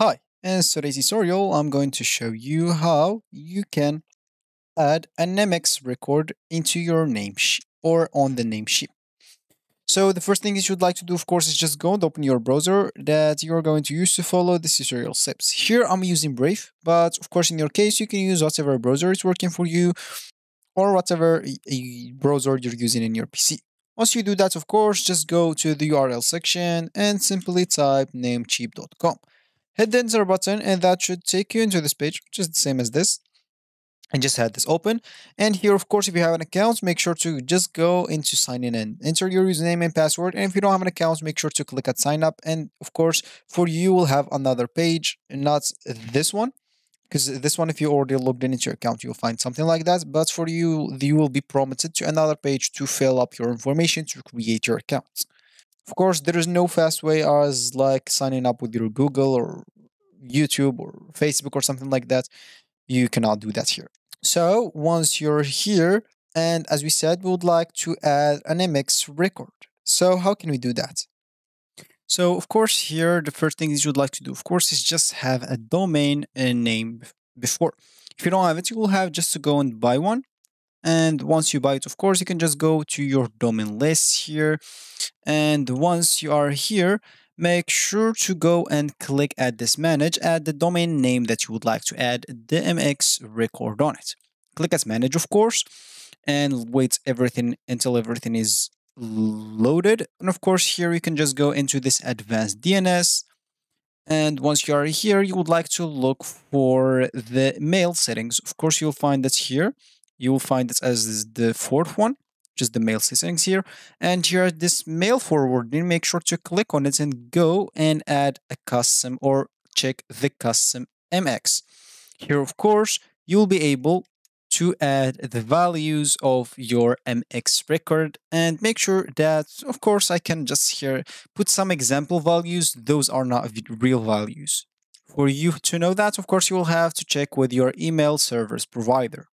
Hi, in today's tutorial, I'm going to show you how you can add an MX record into your name or on the Namecheap. So the first thing that you'd like to do, of course, is just go and open your browser that you're going to use to follow this tutorial steps. Here I'm using Brave, but of course, in your case, you can use whatever browser is working for you or whatever browser you're using in your PC. Once you do that, of course, just go to the URL section and simply type namecheap.com hit the enter button and that should take you into this page, which is the same as this. And just had this open. And here, of course, if you have an account, make sure to just go into signing in. Enter your username and password. And if you don't have an account, make sure to click at sign up. And of course, for you, will have another page, not this one. Because this one, if you already logged in into your account, you'll find something like that. But for you, you will be prompted to another page to fill up your information to create your account. Of course, there is no fast way as like signing up with your Google or YouTube or Facebook or something like that. You cannot do that here. So once you're here, and as we said, we would like to add an MX record. So how can we do that? So of course here, the first thing you would like to do, of course, is just have a domain name before. If you don't have it, you will have just to go and buy one. And once you buy it, of course, you can just go to your domain list here. And once you are here, make sure to go and click add this manage, add the domain name that you would like to add the MX record on it. Click as manage, of course, and wait everything until everything is loaded. And of course, here you can just go into this advanced DNS. And once you are here, you would like to look for the mail settings. Of course, you'll find that here you will find it as the fourth one, just the mail settings here. And here this mail forwarding, make sure to click on it and go and add a custom or check the custom MX. Here, of course, you'll be able to add the values of your MX record and make sure that, of course, I can just here put some example values. Those are not real values. For you to know that, of course, you will have to check with your email service provider.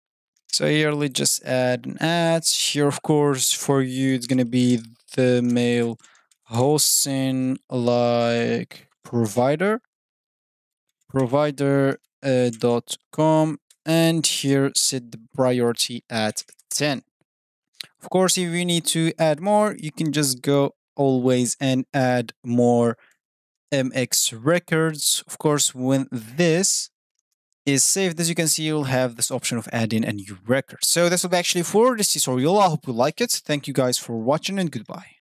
So here let's just add an ad. Here, of course, for you, it's going to be the mail hosting like provider, provider.com, uh, and here set the priority at 10. Of course, if you need to add more, you can just go always and add more MX records. Of course, when this is saved, as you can see, you'll have this option of adding a new record. So this will be actually for this tutorial. I hope you like it. Thank you guys for watching and goodbye.